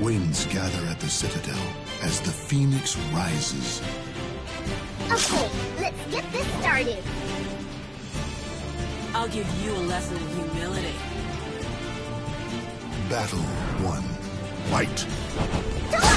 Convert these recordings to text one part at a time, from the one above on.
Winds gather at the citadel as the phoenix rises. Okay, let's get this started. I'll give you a lesson in humility. Battle one. Fight. Just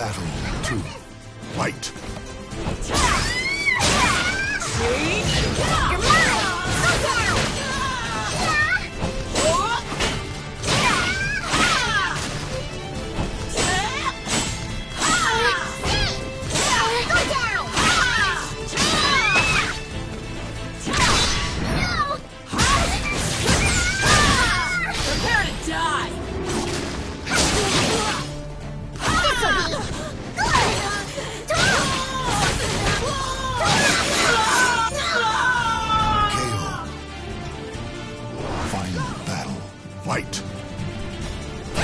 Battle two. Fight. Final battle. Fight. Be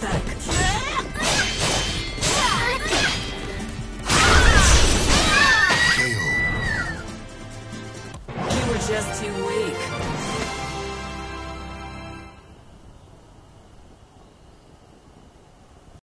good! just too weak.